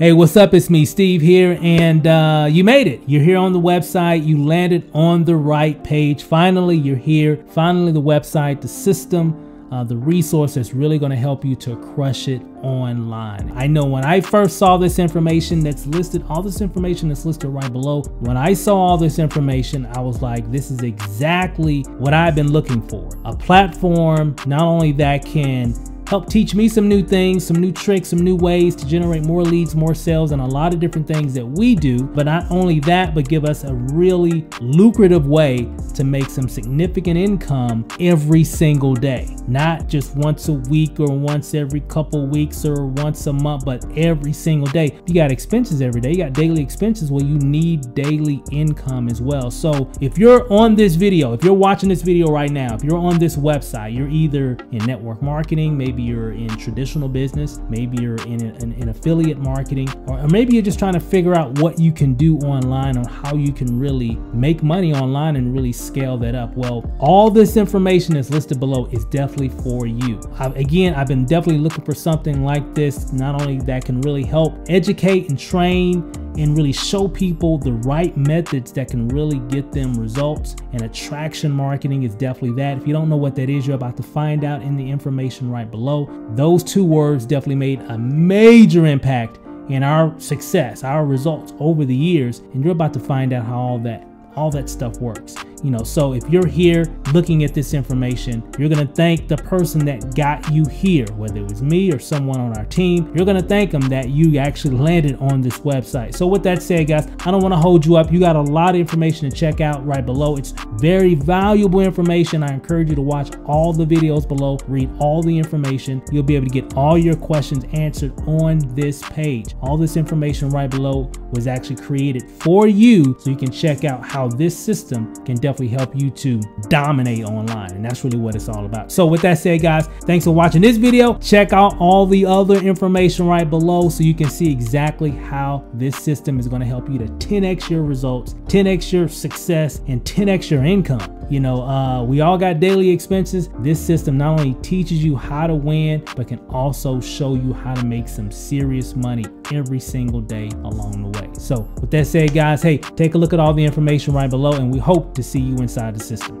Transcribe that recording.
Hey, what's up? It's me, Steve here, and uh, you made it. You're here on the website. You landed on the right page. Finally, you're here. Finally, the website, the system, uh, the resource that's really going to help you to crush it online. I know when I first saw this information that's listed, all this information that's listed right below, when I saw all this information, I was like, this is exactly what I've been looking for. A platform, not only that can help teach me some new things, some new tricks, some new ways to generate more leads, more sales, and a lot of different things that we do. But not only that, but give us a really lucrative way to make some significant income every single day. Not just once a week or once every couple weeks or once a month, but every single day. You got expenses every day. You got daily expenses where you need daily income as well. So if you're on this video, if you're watching this video right now, if you're on this website, you're either in network marketing, maybe you're in traditional business, maybe you're in, in, in affiliate marketing, or, or maybe you're just trying to figure out what you can do online or how you can really make money online and really scale that up. Well, all this information that's listed below is definitely for you. I, again, I've been definitely looking for something like this, not only that can really help educate and train and really show people the right methods that can really get them results. And attraction marketing is definitely that. If you don't know what that is, you're about to find out in the information right below. Those two words definitely made a major impact in our success, our results over the years. And you're about to find out how all that all that stuff works. You know, so if you're here looking at this information, you're going to thank the person that got you here, whether it was me or someone on our team. You're going to thank them that you actually landed on this website. So with that said, guys, I don't want to hold you up. You got a lot of information to check out right below. It's very valuable information. I encourage you to watch all the videos below, read all the information. You'll be able to get all your questions answered on this page. All this information right below was actually created for you so you can check out how this system can definitely help you to dominate online. And that's really what it's all about. So with that said, guys, thanks for watching this video. Check out all the other information right below so you can see exactly how this system is going to help you to 10x your results, 10x your success, and 10x your income. You know, uh, we all got daily expenses. This system not only teaches you how to win, but can also show you how to make some serious money every single day along the way. So with that said, guys, hey, take a look at all the information right below and we hope to see you inside the system.